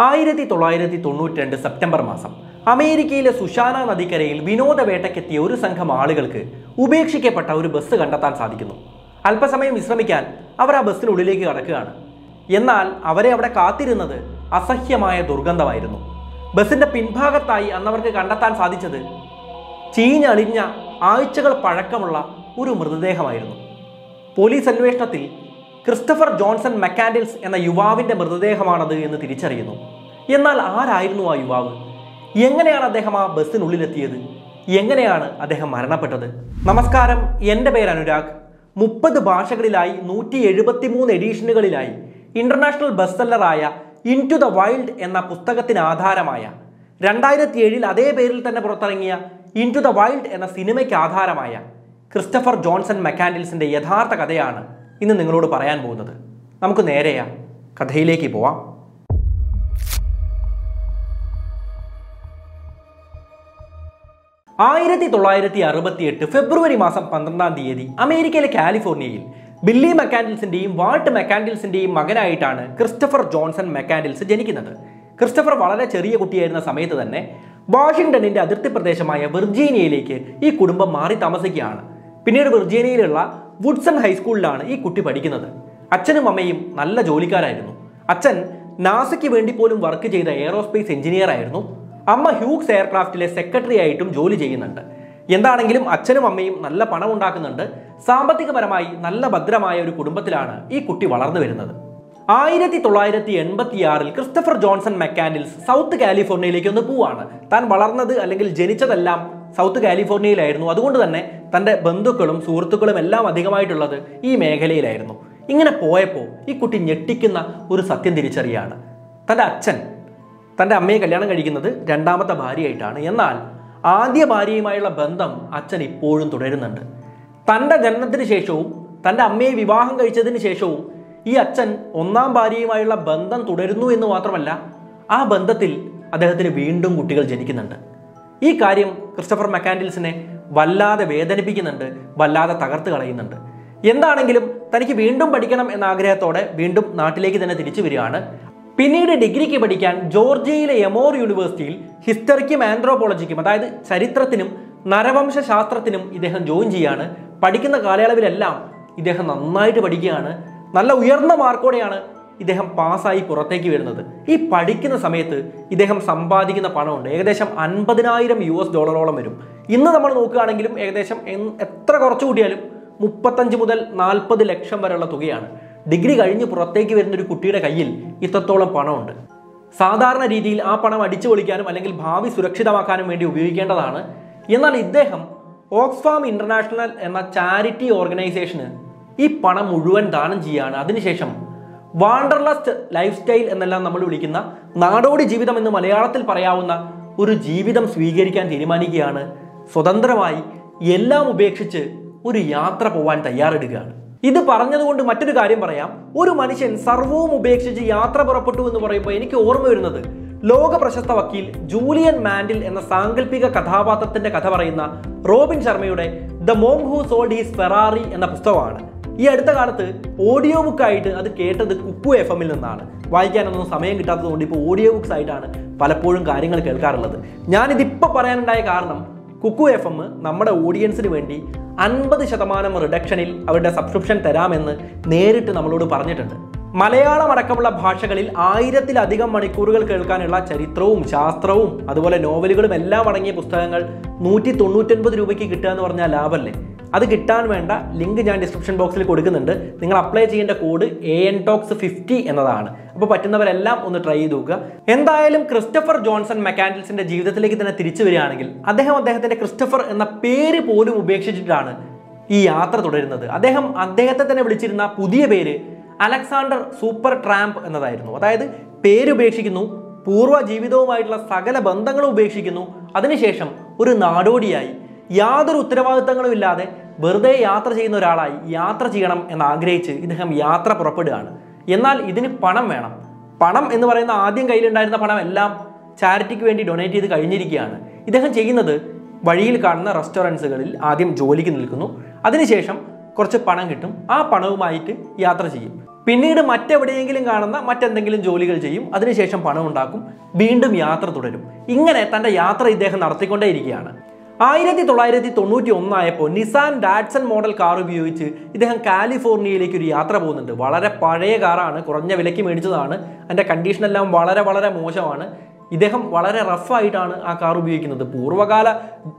ആയിരത്തി തൊള്ളായിരത്തി തൊണ്ണൂറ്റി രണ്ട് സെപ്റ്റംബർ മാസം. അമേരിക്കയിലെ സുഷാന നദിക്കരയിൽ വിനോദവേട്ടയ്ക്കെത്തിയ ഒരു സംഘം ആളുകൾക്ക് ഉപേക്ഷിക്കപ്പെട്ട ഒരു ബസ് കണ്ടെത്താൻ സാധിക്കുന്നു. അല്പസമയം വിശ്രമിക്കാൻ അവർ ആ ബസ്സിനുള്ളിലേക്ക് കടക്കുകയാണ്. എന്നാൽ അവരെ അവിടെ കാത്തിരുന്നത് അസഹ്യമായ ദുർഗന്ധമായിരുന്നു. ബസ്സിന്റെ പിൻഭാഗത്തായി അന്നവർക്ക് കണ്ടെത്താൻ സാധിച്ചത് ചീഞ്ഞളിഞ്ഞ ആഴ്ചകൾ പഴക്കമുള്ള ഒരു മൃതദേഹമായിരുന്നു. പോലീസ് അന്വേഷണത്തിൽ ക്രിസ്റ്റഫർ ജോൺസൺ മെക്കാൻഡിൽസ് എന്ന യുവാവിന്റെ മൃതദേഹമാണത് എന്ന് തിരിച്ചറിയുന്നു. എന്നാൽ ആരായിരുന്നു ആ യുവാവ്? എങ്ങനെയാണ് അദ്ദേഹം ആ ബസ്സിനുള്ളിലെത്തിയത്? എങ്ങനെയാണ് അദ്ദേഹം മരണപ്പെട്ടത്? നമസ്കാരം എന്റെ പേര് അനുരാഗ്. മുപ്പത് ഭാഷകളിലായി നൂറ്റി എഴുപത്തി മൂന്ന് എഡീഷനുകളിലായി ഇന്റർനാഷണൽ ബെസ്റ്റ്സെല്ലറായ ഇൻ ടു ദ വൈൽഡ് എന്ന പുസ്തകത്തിന് ആധാരമായ രണ്ടായിരത്തി ഏഴിൽ അതേ പേരിൽ തന്നെ പുറത്തിറങ്ങിയ ഇൻ ടു ദ വൈൽഡ് എന്ന സിനിമയ്ക്ക് ആധാരമായ ക്രിസ്റ്റഫർ ജോൺസൺ മെക്കാൻഡിൽസിന്റെ യഥാർത്ഥ കഥയാണ് ഇന്ന് നിങ്ങളോട് പറയാൻ പോകുന്നത് നമുക്ക് നേരെയാ കഥയിലേക്ക് പോവാം. ആയിരത്തി തൊള്ളായിരത്തി അറുപത്തി എട്ട് ഫെബ്രുവരി മാസം പന്ത്രണ്ടാം തീയതി അമേരിക്കയിലെ കാലിഫോർണിയയിൽ ബില്ലി മെക്കാൻഡിൽസിന്റെയും വാൾട്ട് മെക്കാൻഡിൽസിന്റെയും മകനായിട്ടാണ് ക്രിസ്റ്റഫർ ജോൺസൺ മെക്കാൻഡിൽസ് ജനിക്കുന്നത്. ക്രിസ്റ്റഫർ വളരെ ചെറിയ കുട്ടിയായിരുന്ന സമയത്ത് തന്നെ വാഷിംഗ്ടണിന്റെ അതിർത്തി പ്രദേശമായ വിർജീനിയയിലേക്ക് ഈ കുടുംബം മാറി താമസിക്കുകയാണ്. പിന്നീട് വിർജീനിയയിലുള്ള വുഡ്സൺ ഹൈസ്കൂളിലാണ് ഈ കുട്ടി പഠിക്കുന്നത്. അച്ഛനും അമ്മയും നല്ല ജോലിക്കാരായിരുന്നു. അച്ഛൻ നാസയ്ക്ക് വേണ്ടി പോലും വർക്ക് ചെയ്ത എയറോസ്പേസ് എഞ്ചിനീയർ ആയിരുന്നു. അമ്മ ഹ്യൂക്സ് എയർക്രാഫ്റ്റിലെ സെക്രട്ടറി ആയിട്ടും ജോലി ചെയ്യുന്നുണ്ട്. എന്താണെങ്കിലും അച്ഛനും അമ്മയും നല്ല പണം ഉണ്ടാക്കുന്നുണ്ട് സാമ്പത്തികപരമായി നല്ല ഭദ്രമായ ഒരു കുടുംബത്തിലാണ് ഈ കുട്ടി വളർന്നു വരുന്നത്. ആയിരത്തി തൊള്ളായിരത്തി എൺപത്തി ആറിൽ ക്രിസ്റ്റഫർ ജോൺസൺ മെക്കാനിൽസ് സൗത്ത് കാലിഫോർണിയയിലേക്ക് ഒന്ന് പോവാണ്. താൻ വളർന്നത് അല്ലെങ്കിൽ ജനിച്ചതെല്ലാം സൗത്ത് കാലിഫോർണിയയിലായിരുന്നു. അതുകൊണ്ട് തന്നെ തന്റെ ബന്ധുക്കളും സുഹൃത്തുക്കളും എല്ലാം അധികമായിട്ടുള്ളത് ഈ മേഖലയിലായിരുന്നു. ഇങ്ങനെ പോയപ്പോൾ ഈ കുട്ടി ഞെട്ടിക്കുന്ന ഒരു സത്യം തിരിച്ചറിയാണ്. തന്റെ അച്ഛൻ തന്റെ അമ്മയെ കല്യാണം കഴിക്കുന്നത് രണ്ടാമത്തെ ഭാര്യയായിട്ടാണ്. എന്നാൽ ആദ്യ ഭാര്യയുമായുള്ള ബന്ധം അച്ഛൻ ഇപ്പോഴും തുടരുന്നുണ്ട്. തന്റെ ജനനത്തിന് ശേഷവും തന്റെ അമ്മയെ വിവാഹം കഴിച്ചതിന് ശേഷവും ഈ അച്ഛൻ ഒന്നാം ഭാര്യയുമായുള്ള ബന്ധം തുടരുന്നു എന്ന് മാത്രമല്ല ആ ബന്ധത്തിൽ അദ്ദേഹത്തിന് വീണ്ടും കുട്ടികൾ ജനിക്കുന്നുണ്ട്. ഈ കാര്യം ക്രിസ്റ്റഫർ മെക്കാൻഡിൽസിനെ വല്ലാതെ വേദനിപ്പിക്കുന്നുണ്ട് വല്ലാതെ തകർത്ത് കളയുന്നുണ്ട്. എന്താണെങ്കിലും തനിക്ക് വീണ്ടും പഠിക്കണം എന്ന ആഗ്രഹത്തോടെ വീണ്ടും നാട്ടിലേക്ക് തന്നെ തിരിച്ചു വരികയാണ്. പിന്നീട് ഡിഗ്രിക്ക് പഠിക്കാൻ ജോർജിയയിലെ എമോർ യൂണിവേഴ്സിറ്റിയിൽ ഹിസ്റ്ററിക്കും ആന്ത്രോപോളജിക്കും അതായത് ചരിത്രത്തിനും നരവംശ ശാസ്ത്രത്തിനും ഇദ്ദേഹം ജോയിൻ ചെയ്യാണ്. പഠിക്കുന്ന കാലയളവിലെല്ലാം ഇദ്ദേഹം നന്നായിട്ട് പഠിക്കുകയാണ്. നല്ല ഉയർന്ന മാർക്കോടെയാണ് ഇദ്ദേഹം പാസ്സായി പുറത്തേക്ക് വരുന്നത്. ഈ പഠിക്കുന്ന സമയത്ത് ഇദ്ദേഹം സമ്പാദിക്കുന്ന പണമുണ്ട്. ഏകദേശം അൻപതിനായിരം യു എസ് ഡോളറോളം വരും. ഇന്ന് നമ്മൾ നോക്കുകയാണെങ്കിലും ഏകദേശം എത്ര കുറച്ചു കൂട്ടിയാലും മുപ്പത്തഞ്ച് മുതൽ നാൽപ്പത് ലക്ഷം വരെയുള്ള തുകയാണ്. ഡിഗ്രി കഴിഞ്ഞ് പുറത്തേക്ക് വരുന്ന ഒരു കുട്ടിയുടെ കയ്യിൽ ഇത്രത്തോളം പണമുണ്ട്. സാധാരണ രീതിയിൽ ആ പണം അടിച്ചു പൊളിക്കാനും അല്ലെങ്കിൽ ഭാവി സുരക്ഷിതമാക്കാനും വേണ്ടി ഉപയോഗിക്കേണ്ടതാണ്. എന്നാൽ ഇദ്ദേഹം ഓക്സ്ഫാം ഇന്റർനാഷണൽ എന്ന ചാരിറ്റി ഓർഗനൈസേഷന് ഈ പണം മുഴുവൻ ദാനം ചെയ്യുകയാണ് അതിനുശേഷം വാണ്ടർലസ്റ്റ് ലൈഫ് സ്റ്റൈൽ എന്നെല്ലാം നമ്മൾ വിളിക്കുന്ന നാടോടി ജീവിതം എന്ന് മലയാളത്തിൽ പറയാവുന്ന ഒരു ജീവിതം സ്വീകരിക്കാൻ തീരുമാനിക്കുകയാണ്. സ്വതന്ത്രമായി എല്ലാം ഉപേക്ഷിച്ച് ഒരു യാത്ര പോവാൻ തയ്യാറെടുക്കുകയാണ്. ഇത് പറഞ്ഞതുകൊണ്ട് മറ്റൊരു കാര്യം പറയാം. ഒരു മനുഷ്യൻ സർവവും ഉപേക്ഷിച്ച് യാത്ര പുറപ്പെട്ടു എന്ന് പറയുമ്പോൾ എനിക്ക് ഓർമ്മ വരുന്നത് ലോക പ്രശസ്ത വക്കീൽ ജൂലിയൻ മാൻഡിൽ എന്ന സാങ്കല്പിക കഥാപാത്രത്തിന്റെ കഥ പറയുന്ന റോബിൻ ശർമ്മയുടെ the monk who sold his Ferrari എന്ന പുസ്തകമാണ്. ഈ അടുത്ത കാലത്ത് ഓഡിയോ ബുക്ക് ആയിട്ട് അത് കേട്ടത് കുക്കു എഫ് എമ്മിൽ നിന്നാണ്. വായിക്കാനൊന്നും സമയം കിട്ടാത്തതുകൊണ്ട് ഇപ്പോൾ ഓഡിയോ ബുക്സ് ആയിട്ടാണ് പലപ്പോഴും കാര്യങ്ങൾ കേൾക്കാറുള്ളത്. ഞാനിതിപ്പോൾ പറയാനുണ്ടായ കാരണം കുക്കു എഫ് എം നമ്മുടെ ഓഡിയൻസിന് വേണ്ടി അൻപത് ശതമാനം റിഡക്ഷനിൽ അവരുടെ സബ്സ്ക്രിപ്ഷൻ തരാമെന്ന് നേരിട്ട് നമ്മളോട് പറഞ്ഞിട്ടുണ്ട്. മലയാളം അടക്കമുള്ള ഭാഷകളിൽ ആയിരത്തിലധികം മണിക്കൂറുകൾ കേൾക്കാനുള്ള ചരിത്രവും ശാസ്ത്രവും അതുപോലെ നോവലുകളും എല്ലാം അടങ്ങിയ പുസ്തകങ്ങൾ നൂറ്റി തൊണ്ണൂറ്റൊൻപത് രൂപയ്ക്ക് കിട്ടുക എന്ന് പറഞ്ഞാൽ ലാഭമല്ലേ? അത് കിട്ടാൻ വേണ്ട ലിങ്ക് ഞാൻ ഡിസ്ക്രിപ്ഷൻ ബോക്സിൽ കൊടുക്കുന്നുണ്ട്. നിങ്ങൾ അപ്ലൈ ചെയ്യേണ്ട code A N talks fifty എന്നതാണ്. അപ്പോൾ പറ്റുന്നവരെല്ലാം ഒന്ന് ട്രൈ ചെയ്ത് നോക്കുക. എന്തായാലും ക്രിസ്റ്റഫർ ജോൺസൺ മെക്കാനിക്സിന്റെ ജീവിതത്തിലേക്ക് തന്നെ തിരിച്ചു വരികയാണെങ്കിൽ അദ്ദേഹം അദ്ദേഹത്തിന്റെ ക്രിസ്റ്റഫർ എന്ന പേര് പോലും ഉപേക്ഷിച്ചിട്ടാണ് ഈ യാത്ര തുടരുന്നത്. അദ്ദേഹം അദ്ദേഹത്തെ തന്നെ വിളിച്ചിരുന്ന പുതിയ പേര് അലക്സാണ്ടർ സൂപ്പർ ട്രാമ്പ് എന്നതായിരുന്നു. അതായത് പേരുപേക്ഷിക്കുന്നു പൂർവ ജീവിതവുമായിട്ടുള്ള സകല ബന്ധങ്ങളും ഉപേക്ഷിക്കുന്നു. അതിനുശേഷം ഒരു നാടോടിയായി. യാതൊരു ഉത്തരവാദിത്തങ്ങളും ഇല്ലാതെ വെറുതെ യാത്ര ചെയ്യുന്ന ഒരാളായി യാത്ര ചെയ്യണം എന്ന് ആഗ്രഹിച്ച് ഇദ്ദേഹം യാത്ര പുറപ്പെടുകയാണ്. എന്നാൽ ഇതിന് പണം വേണം. പണം എന്ന് പറയുന്ന ആദ്യം കയ്യിലുണ്ടായിരുന്ന പണം എല്ലാം ചാരിറ്റിക്ക് വേണ്ടി ഡൊണേറ്റ് ചെയ്ത് കഴിഞ്ഞിരിക്കുകയാണ്. ഇദ്ദേഹം ചെയ്യുന്നത് വഴിയിൽ കാണുന്ന റെസ്റ്റോറൻസുകളിൽ ആദ്യം ജോലിക്ക് നിൽക്കുന്നു. അതിനുശേഷം കുറച്ച് പണം കിട്ടും. ആ പണവുമായിട്ട് യാത്ര ചെയ്യും. പിന്നീട് മറ്റെവിടെയെങ്കിലും കാണുന്ന മറ്റെന്തെങ്കിലും ജോലികൾ ചെയ്യും. അതിനുശേഷം പണം ഉണ്ടാക്കും വീണ്ടും യാത്ര തുടരും. ഇങ്ങനെ തന്റെ യാത്ര ഇദ്ദേഹം നടത്തിക്കൊണ്ടേയിരിക്കുകയാണ്. ആയിരത്തി തൊള്ളായിരത്തി തൊണ്ണൂറ്റി ഒന്നായപ്പോൾ നിസാൻ ഡാറ്റ്സൺ മോഡൽ കാർ ഉപയോഗിച്ച് ഇദ്ദേഹം കാലിഫോർണിയയിലേക്ക് ഒരു യാത്ര പോകുന്നുണ്ട്. വളരെ പഴയ കാറാണ് കുറഞ്ഞ വിലയ്ക്ക് മേടിച്ചതാണ്. അതിന്റെ കണ്ടീഷനെല്ലാം വളരെ വളരെ മോശമാണ്. ഇദ്ദേഹം വളരെ റഫായിട്ടാണ് ആ കാർ ഉപയോഗിക്കുന്നത്. പൂർവകാല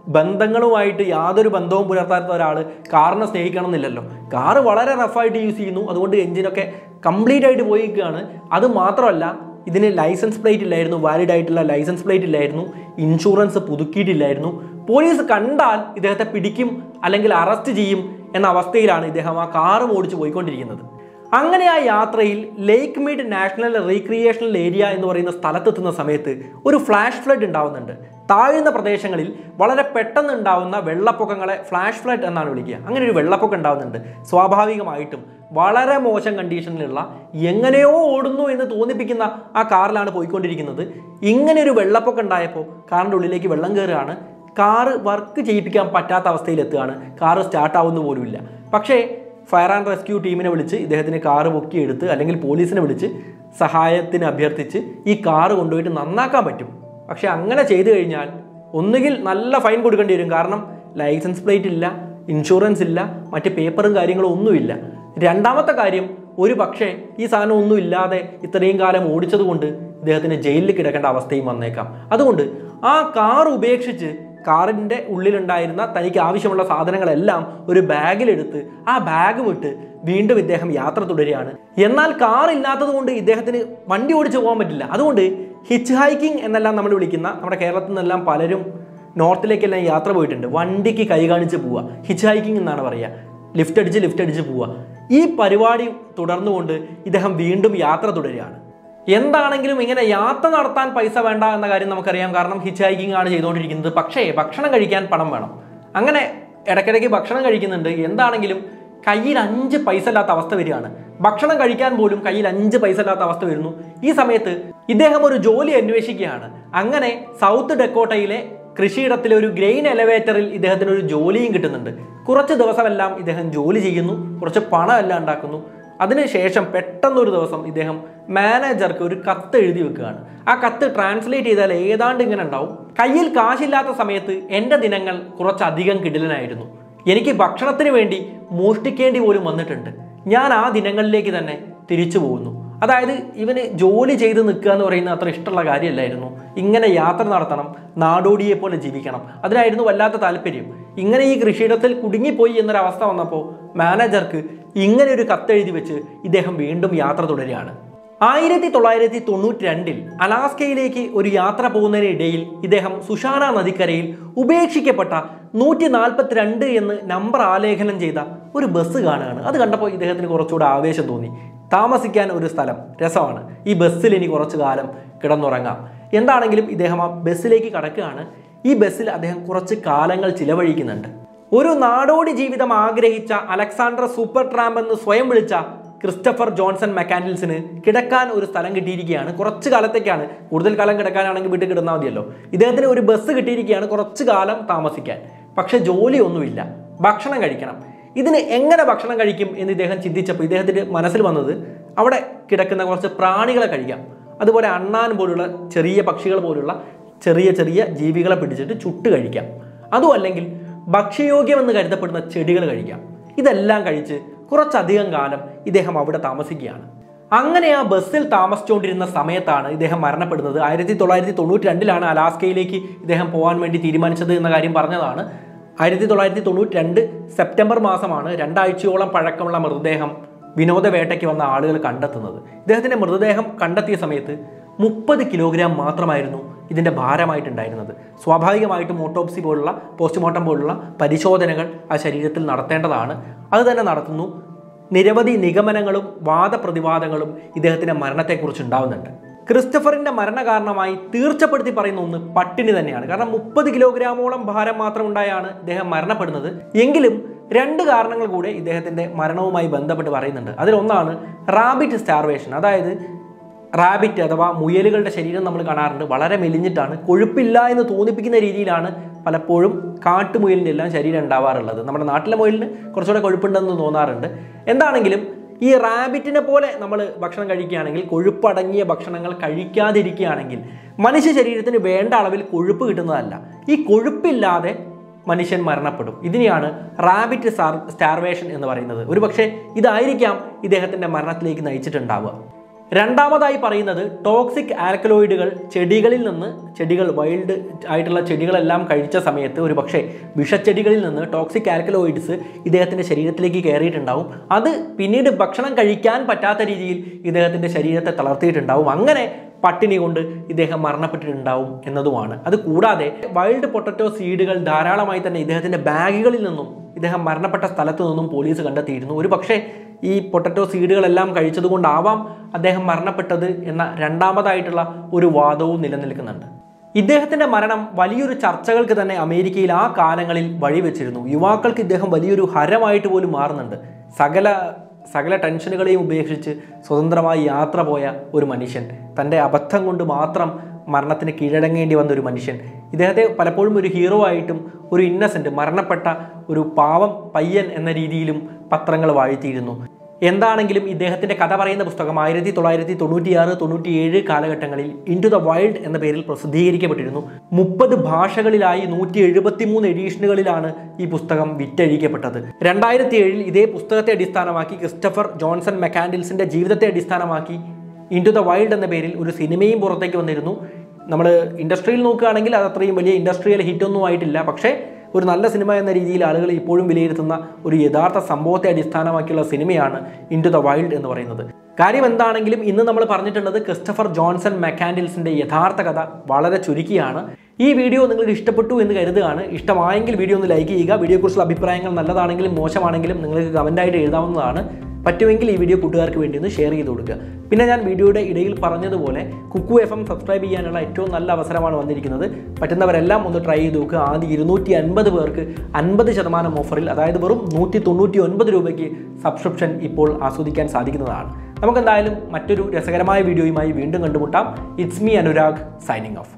ബന്ധങ്ങളുമായിട്ട് യാതൊരു ബന്ധവും പുലർത്താത്ത ഒരാൾ കാറിനെ സ്നേഹിക്കണം എന്നില്ലല്ലോ കാറ് വളരെ റഫായിട്ട് യൂസ് ചെയ്യുന്നു. അതുകൊണ്ട് എഞ്ചിനൊക്കെ കംപ്ലീറ്റ് ആയിട്ട് പോയിരിക്കുകയാണ്. അത് മാത്രമല്ല ഇതിന് ലൈസൻസ് പ്ലേറ്റ് ഇല്ലായിരുന്നു വാലിഡ് ആയിട്ടുള്ള ലൈസൻസ് പ്ലേറ്റ് ഇല്ലായിരുന്നു ഇൻഷുറൻസ് പുതുക്കിയിട്ടില്ലായിരുന്നു. പോലീസ് കണ്ടാൽ ഇദ്ദേഹത്തെ പിടിക്കും അല്ലെങ്കിൽ അറസ്റ്റ് ചെയ്യും എന്ന അവസ്ഥയിലാണ് ഇദ്ദേഹം ആ കാറും ഓടിച്ച് പോയിക്കൊണ്ടിരിക്കുന്നത്. അങ്ങനെ ആ യാത്രയിൽ Lake Mead National Recreational Area എന്ന് പറയുന്ന സ്ഥലത്തെത്തുന്ന സമയത്ത് ഒരു ഫ്ലാഷ് ഫ്ലഡ് ഉണ്ടാവുന്നുണ്ട്. താഴ്ന്ന പ്രദേശങ്ങളിൽ വളരെ പെട്ടെന്ന് ഉണ്ടാവുന്ന വെള്ളപ്പൊക്കങ്ങളെ ഫ്ലാഷ് ഫ്ലഡ് എന്നാണ് വിളിക്കുക. അങ്ങനെ ഒരു വെള്ളപ്പൊക്കം ഉണ്ടാവുന്നുണ്ട്. സ്വാഭാവികമായിട്ടും വളരെ മോശം കണ്ടീഷനിലുള്ള എങ്ങനെയോ ഓടുന്നു എന്ന് തോന്നിപ്പിക്കുന്ന ആ കാറിലാണ് പോയിക്കൊണ്ടിരിക്കുന്നത്. ഇങ്ങനെ ഒരു വെള്ളപ്പൊക്കം ഉണ്ടായപ്പോൾ കാറിന്റെ ഉള്ളിലേക്ക് വെള്ളം കയറുകയാണ്. കാറ് വർക്ക് ചെയ്യിപ്പിക്കാൻ പറ്റാത്ത അവസ്ഥയിലെത്തുകയാണ്. കാറ് സ്റ്റാർട്ട് ആവുന്ന പോലുമില്ല. പക്ഷേ ഫയർ ആൻഡ് റെസ്ക്യൂ ടീമിനെ വിളിച്ച് ഇദ്ദേഹത്തിന് കാറ് പൊക്കിയെടുത്ത് അല്ലെങ്കിൽ പോലീസിനെ വിളിച്ച് സഹായത്തിന് അഭ്യർത്ഥിച്ച് ഈ കാറ് കൊണ്ടുപോയിട്ട് നന്നാക്കാൻ പറ്റും. പക്ഷേ അങ്ങനെ ചെയ്തു കഴിഞ്ഞാൽ ഒന്നുകിൽ നല്ല ഫൈൻ കൊടുക്കേണ്ടി വരും. കാരണം ലൈസൻസ് പ്ലേറ്റ് ഇല്ല ഇൻഷുറൻസ് ഇല്ല മറ്റ് പേപ്പറും കാര്യങ്ങളും ഒന്നുമില്ല. രണ്ടാമത്തെ കാര്യം ഒരു പക്ഷേ ഈ സാധനം ഒന്നും ഇല്ലാതെ ഇത്രയും കാലം ഓടിച്ചതുകൊണ്ട് ഇദ്ദേഹത്തിന് ജയിലിൽ കിടക്കേണ്ട അവസ്ഥയും വന്നേക്കാം. അതുകൊണ്ട് ആ കാർ ഉപേക്ഷിച്ച് കാറിന്റെ ഉള്ളിലുണ്ടായിരുന്ന തനിക്ക് ആവശ്യമുള്ള സാധനങ്ങളെല്ലാം ഒരു ബാഗിലെടുത്ത് ആ ബാഗ് വിട്ട് വീണ്ടും ഇദ്ദേഹം യാത്ര തുടരുകയാണ്. എന്നാൽ കാർ ഇല്ലാത്തത് കൊണ്ട് ഇദ്ദേഹത്തിന് വണ്ടി ഓടിച്ചു പോകാൻ പറ്റില്ല. അതുകൊണ്ട് ഹിച്ച് ഹൈക്കിംഗ് എന്നെല്ലാം നമ്മൾ വിളിക്കുന്ന നമ്മുടെ കേരളത്തിൽ നിന്നെല്ലാം പലരും നോർത്തിലേക്കെല്ലാം യാത്ര പോയിട്ടുണ്ട്. വണ്ടിക്ക് കൈ കാണിച്ച് പോവുക. ഹിച്ച് ഹൈക്കിംഗ് എന്നാണ് പറയുക. ലിഫ്റ്റ് അടിച്ച് ലിഫ്റ്റ് അടിച്ച് പോവുക. ഈ പരിപാടി തുടർന്നുകൊണ്ട് ഇദ്ദേഹം വീണ്ടും യാത്ര തുടരുകയാണ്. എന്താണെങ്കിലും ഇങ്ങനെ യാത്ര നടത്താൻ പൈസ വേണ്ട എന്ന കാര്യം നമുക്കറിയാം. കാരണം ഹിച്ച് ഹൈക്കിംഗ് ആണ് ചെയ്തുകൊണ്ടിരിക്കുന്നത്. പക്ഷേ ഭക്ഷണം കഴിക്കാൻ പണം വേണം. അങ്ങനെ ഇടയ്ക്കിടയ്ക്ക് ഭക്ഷണം കഴിക്കുന്നുണ്ട്. എന്താണെങ്കിലും കയ്യിൽ അഞ്ച് പൈസ ഇല്ലാത്ത അവസ്ഥ വരികയാണ്. ഭക്ഷണം കഴിക്കാൻ പോലും കയ്യിൽ അഞ്ച് പൈസ ഇല്ലാത്ത അവസ്ഥ വരുന്നു. ഈ സമയത്ത് ഇദ്ദേഹം ഒരു ജോലി അന്വേഷിക്കുകയാണ്. അങ്ങനെ സൗത്ത് ഡെക്കോട്ടയിലെ കൃഷിയിടത്തിലെ ഒരു ഗ്രെയിൻ എലവേറ്ററിൽ ഇദ്ദേഹത്തിന് ഒരു ജോലിയും കിട്ടുന്നുണ്ട്. കുറച്ച് ദിവസമെല്ലാം ഇദ്ദേഹം ജോലി ചെയ്യുന്നു. കുറച്ച് പണമെല്ലാം ഉണ്ടാക്കുന്നു. അതിനുശേഷം പെട്ടെന്നൊരു ദിവസം ഇദ്ദേഹം മാനേജർക്ക് ഒരു കത്ത് എഴുതി വെക്കുകയാണ്. ആ കത്ത് ട്രാൻസ്ലേറ്റ് ചെയ്താൽ ഏതാണ്ട് ഇങ്ങനെ ഉണ്ടാവും. കയ്യിൽ കാശില്ലാത്ത സമയത്ത് എന്റെ ദിനങ്ങൾ കുറച്ചധികം കിടിലനായിരുന്നു. എനിക്ക് ഭക്ഷണത്തിന് വേണ്ടി മോഷ്ടിക്കേണ്ടി പോലും വന്നിട്ടുണ്ട്. ഞാൻ ആ ദിനങ്ങളിലേക്ക് തന്നെ തിരിച്ചു പോകുന്നു. അതായത് ഇവന് ജോലി ചെയ്ത് നിൽക്കുക എന്ന് പറയുന്നത് അത്ര ഇഷ്ടമുള്ള കാര്യമല്ലായിരുന്നു. ഇങ്ങനെ യാത്ര നടത്തണം നാടോടിയെ പോലെ ജീവിക്കണം. അതിനായിരുന്നു വല്ലാത്ത താല്പര്യം. ഇങ്ങനെ ഈ കൃഷിയിടത്തിൽ കുടുങ്ങിപ്പോയി എന്നൊരവസ്ഥ വന്നപ്പോൾ മാനേജർക്ക് ഇങ്ങനെ ഒരു കത്തെഴുതി വെച്ച് ഇദ്ദേഹം വീണ്ടും യാത്ര തുടരുകയാണ്. ആയിരത്തി തൊള്ളായിരത്തി തൊണ്ണൂറ്റി രണ്ടിൽ അലാസ്കയിലേക്ക് ഒരു യാത്ര പോകുന്നതിനിടയിൽ ഇദ്ദേഹം സുഷാന നദിക്കരയിൽ ഉപേക്ഷിക്കപ്പെട്ട നൂറ്റി നാൽപ്പത്തിരണ്ട് എന്ന് നമ്പർ ആലേഖനം ചെയ്ത ഒരു ബസ് കാണുകയാണ്. അത് കണ്ടപ്പോൾ ഇദ്ദേഹത്തിന് കുറച്ചുകൂടെ ആവേശം തോന്നി. താമസിക്കാൻ ഒരു സ്ഥലം. രസമാണ്. ഈ ബസ്സിൽ ഇനി കുറച്ചു കാലം കിടന്നുറങ്ങാം. എന്താണെങ്കിലും ഇദ്ദേഹം ആ ബസ്സിലേക്ക് കടക്കുകയാണ്. ഈ ബസ്സിൽ അദ്ദേഹം കുറച്ച് കാലങ്ങൾ ചിലവഴിക്കുന്നുണ്ട്. ഒരു നാടോടി ജീവിതം ആഗ്രഹിച്ച അലക്സാണ്ടർ സൂപ്പർ ട്രാമ്പ് എന്ന് സ്വയം വിളിച്ച ക്രിസ്റ്റഫർ ജോൺസൺ മെക്കാനിൽസിന് കിടക്കാൻ ഒരു സ്ഥലം കിട്ടിയിരിക്കുകയാണ്. കുറച്ച് കാലത്തേക്കാണ്. കൂടുതൽ കാലം കിടക്കാനാണെങ്കിൽ വീട്ടിൽ കിടന്നാൽ മതിയല്ലോ. ഇദ്ദേഹത്തിന് ഒരു ബസ് കിട്ടിയിരിക്കുകയാണ് കുറച്ച് കാലം താമസിക്കാൻ. പക്ഷേ ജോലിയൊന്നുമില്ല. ഭക്ഷണം കഴിക്കണം. ഇതിന് എങ്ങനെ ഭക്ഷണം കഴിക്കും എന്ന് ഇദ്ദേഹം ചിന്തിച്ചപ്പോൾ ഇദ്ദേഹത്തിന്റെ മനസ്സിൽ വന്നത് അവിടെ കിടക്കുന്ന കുറച്ച് പ്രാണികളെ കഴിക്കാം. അതുപോലെ അണ്ണാൻ പോലുള്ള ചെറിയ പക്ഷികൾ പോലുള്ള ചെറിയ ചെറിയ ജീവികളെ പിടിച്ചിട്ട് ചുട്ട് കഴിക്കാം. അതും അല്ലെങ്കിൽ ഭക്ഷ്യയോഗ്യമെന്ന് കരുതപ്പെടുന്ന ചെടികൾ കഴിക്കാം. ഇതെല്ലാം കഴിച്ച് കുറച്ചധികം കാലം ഇദ്ദേഹം അവിടെ താമസിക്കുകയാണ്. അങ്ങനെ ആ ബസ്സിൽ താമസിച്ചുകൊണ്ടിരുന്ന സമയത്താണ് ഇദ്ദേഹം മരണപ്പെടുന്നത്. ആയിരത്തി തൊള്ളായിരത്തി തൊണ്ണൂറ്റി രണ്ടിലാണ് അലാസ്കയിലേക്ക് ഇദ്ദേഹം പോകാൻ വേണ്ടി തീരുമാനിച്ചത് എന്ന കാര്യം പറഞ്ഞതാണ്. ആയിരത്തി തൊള്ളായിരത്തി തൊണ്ണൂറ്റി രണ്ട് സെപ്റ്റംബർ മാസമാണ് രണ്ടാഴ്ചയോളം പഴക്കമുള്ള മൃതദേഹം വിനോദവേട്ടയ്ക്ക് വന്ന ആളുകൾ കണ്ടെത്തുന്നത്. ഇദ്ദേഹത്തിന്റെ മൃതദേഹം കണ്ടെത്തിയ സമയത്ത് മുപ്പത് കിലോഗ്രാം മാത്രമായിരുന്നു ഇതിന്റെ ഭാരമായിട്ടുണ്ടായിരുന്നത്. സ്വാഭാവികമായിട്ടും ഓട്ടോപ്സി പോലുള്ള പോസ്റ്റ്മോർട്ടം പോലുള്ള പരിശോധനകൾ ആ ശരീരത്തിൽ നടത്തേണ്ടതാണ്. അത് തന്നെ നടത്തുന്നു. നിരവധി നിഗമനങ്ങളും വാദപ്രതിവാദങ്ങളും ഇദ്ദേഹത്തിന്റെ മരണത്തെക്കുറിച്ച് ഉണ്ടാവുന്നുണ്ട്. ക്രിസ്റ്റഫറിന്റെ മരണകാരണമായി തീർച്ചപ്പെടുത്തി പറയുന്ന ഒന്ന് പട്ടിണി തന്നെയാണ്. കാരണം മുപ്പത് കിലോഗ്രാമോളം ഭാരം മാത്രം ഉണ്ടായാണ് ഇദ്ദേഹം മരണപ്പെടുന്നത്. എങ്കിലും രണ്ട് കാരണങ്ങൾ കൂടെ ഇദ്ദേഹത്തിന്റെ മരണവുമായി ബന്ധപ്പെട്ട് പറയുന്നുണ്ട്. അതിലൊന്നാണ് റാബിറ്റ് സ്റ്റാർവേഷൻ. അതായത് റാബിറ്റ് അഥവാ മുയലുകളുടെ ശരീരം നമ്മൾ കാണാറുണ്ട്. വളരെ മെലിഞ്ഞിട്ടാണ്. കൊഴുപ്പില്ല എന്ന് തോന്നിപ്പിക്കുന്ന രീതിയിലാണ് പലപ്പോഴും കാട്ടുമുയലിന്റെ എല്ലാം ശരീരം ഉണ്ടാവാറുള്ളത്. നമ്മുടെ നാട്ടിലെ മുയലിന് കുറച്ചുകൂടെ കൊഴുപ്പുണ്ടെന്ന് തോന്നാറുണ്ട്. എന്താണെങ്കിലും ഈ റാബിറ്റിനെ പോലെ നമ്മൾ ഭക്ഷണം കഴിക്കുകയാണെങ്കിൽ കൊഴുപ്പടങ്ങിയ ഭക്ഷണങ്ങൾ കഴിക്കാതിരിക്കുകയാണെങ്കിൽ മനുഷ്യ ശരീരത്തിന് വേണ്ട അളവിൽ കൊഴുപ്പ് കിട്ടുന്നതല്ല. ഈ കൊഴുപ്പില്ലാതെ മനുഷ്യൻ മരണപ്പെടും. ഇതിനെയാണ് റാബിറ്റ് സ്റ്റാർവേഷൻ എന്ന് പറയുന്നത്. ഒരുപക്ഷെ ഇതായിരിക്കാം ഇദ്ദേഹത്തിന്റെ മരണത്തിലേക്ക് നയിച്ചിട്ടുണ്ടാവുക. രണ്ടാമതായി പറയുന്നത് ടോക്സിക് ആൽക്കലോയിഡുകൾ ചെടികളിൽ നിന്ന് ചെടികൾ വൈൽഡ് ആയിട്ടുള്ള ചെടികളെല്ലാം കഴിച്ച സമയത്ത് ഒരു പക്ഷേ വിഷച്ചെടികളിൽ നിന്ന് ടോക്സിക് ആൽക്കലോയിഡ്സ് ഇദ്ദേഹത്തിന്റെ ശരീരത്തിലേക്ക് കയറിയിട്ടുണ്ടാവും. അത് പിന്നീട് ഭക്ഷണം കഴിക്കാൻ പറ്റാത്ത രീതിയിൽ ഇദ്ദേഹത്തിന്റെ ശരീരത്തെ തളർത്തിയിട്ടുണ്ടാവും. അങ്ങനെ പട്ടിണി കൊണ്ട് ഇദ്ദേഹം മരണപ്പെട്ടിട്ടുണ്ടാവും എന്നതുമാണ്. അത് കൂടാതെ വൈൽഡ് പൊട്ടറ്റോ സീഡുകൾ ധാരാളമായി തന്നെ ഇദ്ദേഹത്തിന്റെ ബാഗുകളിൽ നിന്നും ഇദ്ദേഹം മരണപ്പെട്ട സ്ഥലത്തു നിന്നും പോലീസ് കണ്ടെത്തിയിരുന്നു. ഒരു പക്ഷേ ഈ പൊട്ടറ്റോ സീഡുകളെല്ലാം കഴിച്ചതുകൊണ്ടാവാം അദ്ദേഹം മരണപ്പെട്ടത് എന്ന രണ്ടാമതായിട്ടുള്ള ഒരു വാദവും നിലനിൽക്കുന്നുണ്ട്. ഇദ്ദേഹത്തിന്റെ മരണം വലിയൊരു ചർച്ചകൾക്ക് തന്നെ അമേരിക്കയിൽ ആ കാലങ്ങളിൽ വഴിവെച്ചിരുന്നു. യുവാക്കൾക്ക് ഇദ്ദേഹം വലിയൊരു ഹരമായിട്ട് പോലും മാറുന്നുണ്ട്. സകല സകല ടെൻഷനുകളെയും ഉപേക്ഷിച്ച് സ്വതന്ത്രമായി യാത്ര പോയ ഒരു മനുഷ്യൻ. തന്റെ അബദ്ധം കൊണ്ട് മാത്രം മരണത്തിന് കീഴടങ്ങേണ്ടി വന്ന ഒരു മനുഷ്യൻ. ഇദ്ദേഹത്തെ പലപ്പോഴും ഒരു ഹീറോ ആയിട്ടും ഒരു ഇന്നസെന്റ് മരണപ്പെട്ട ഒരു പാവം പയ്യൻ എന്ന രീതിയിലും പത്രങ്ങൾ വാഴ്ത്തിയിരുന്നു എന്താണെങ്കിലും ഇദ്ദേഹത്തിന്റെ കഥ പറയുന്ന പുസ്തകം ആയിരത്തി തൊള്ളായിരത്തി തൊണ്ണൂറ്റിയാറ് തൊണ്ണൂറ്റിയേഴ് കാലഘട്ടങ്ങളിൽ ഇൻ ടു ദ വൈൽഡ് എന്ന പേരിൽ പ്രസിദ്ധീകരിക്കപ്പെട്ടിരുന്നു. മുപ്പത് ഭാഷകളിലായി നൂറ്റി എഴുപത്തി മൂന്ന് എഡീഷനുകളിലാണ് ഈ പുസ്തകം വിറ്റഴിക്കപ്പെട്ടത്. രണ്ടായിരത്തി ഏഴിൽ ഇതേ പുസ്തകത്തെ അടിസ്ഥാനമാക്കി ക്രിസ്റ്റഫർ ജോൺസൺ മെക്കാൻഡിൽസിന്റെ ജീവിതത്തെ അടിസ്ഥാനമാക്കി ഇൻ ടു ദ വൈൽഡ് എന്ന പേരിൽ ഒരു സിനിമയും പുറത്തേക്ക് വന്നിരുന്നു. നമ്മൾ ഇൻഡസ്ട്രിയിൽ നോക്കുകയാണെങ്കിൽ അത് അത്രയും വലിയ ഇൻഡസ്ട്രിയൽ ഹിറ്റൊന്നും ആയിട്ടില്ല. പക്ഷേ ഒരു നല്ല സിനിമ എന്ന രീതിയിൽ ആളുകൾ ഇപ്പോഴും വിലയിരുത്തുന്ന ഒരു യഥാർത്ഥ സംഭവത്തെ അടിസ്ഥാനമാക്കിയുള്ള സിനിമയാണ് ഇൻ ടു ദ വൈൽഡ് എന്ന് പറയുന്നത്. കാര്യം എന്താണെങ്കിലും ഇന്ന് നമ്മൾ പറഞ്ഞിട്ടുള്ളത് ക്രിസ്റ്റഫർ ജോൺസൺ മെക്കാൻഡിൽസിന്റെ യഥാർത്ഥ കഥ വളരെ ചുരുക്കിയാണ്. ഈ വീഡിയോ നിങ്ങൾക്ക് ഇഷ്ടപ്പെട്ടു എന്ന് കരുതുകയാണ്. ഇഷ്ടമായെങ്കിൽ വീഡിയോ ഒന്ന് ലൈക്ക് ചെയ്യുക. വീഡിയോയെക്കുറിച്ചുള്ള അഭിപ്രായങ്ങൾ നല്ലതാണെങ്കിലും മോശമാണെങ്കിലും നിങ്ങൾക്ക് കമന്റായിട്ട് എഴുതാവുന്നതാണ്. പറ്റുമെങ്കിൽ ഈ വീഡിയോ കൂട്ടുകാർക്ക് വേണ്ടി ഒന്ന് ഷെയർ ചെയ്ത് കൊടുക്കുക. പിന്നെ ഞാൻ വീഡിയോയുടെ ഇടയിൽ പറഞ്ഞതുപോലെ കുക്കു എഫ് എം സബ്സ്ക്രൈബ് ചെയ്യാനുള്ള ഏറ്റവും നല്ല അവസരമാണ് വന്നിരിക്കുന്നത്. പറ്റുന്നവരെല്ലാം ഒന്ന് ട്രൈ ചെയ്ത് നോക്കുക ആദ്യം ഇരുന്നൂറ്റി അൻപത് പേർക്ക് അൻപത് ശതമാനം ഓഫറിൽ അതായത് വെറും നൂറ്റി തൊണ്ണൂറ്റി ഒൻപത് രൂപയ്ക്ക് സബ്സ്ക്രിപ്ഷൻ ഇപ്പോൾ ആസ്വദിക്കാൻ സാധിക്കുന്നതാണ്. നമുക്കെന്തായാലും മറ്റൊരു രസകരമായ വീഡിയോയുമായി വീണ്ടും കണ്ടുമുട്ടാം. It's me Anurag signing off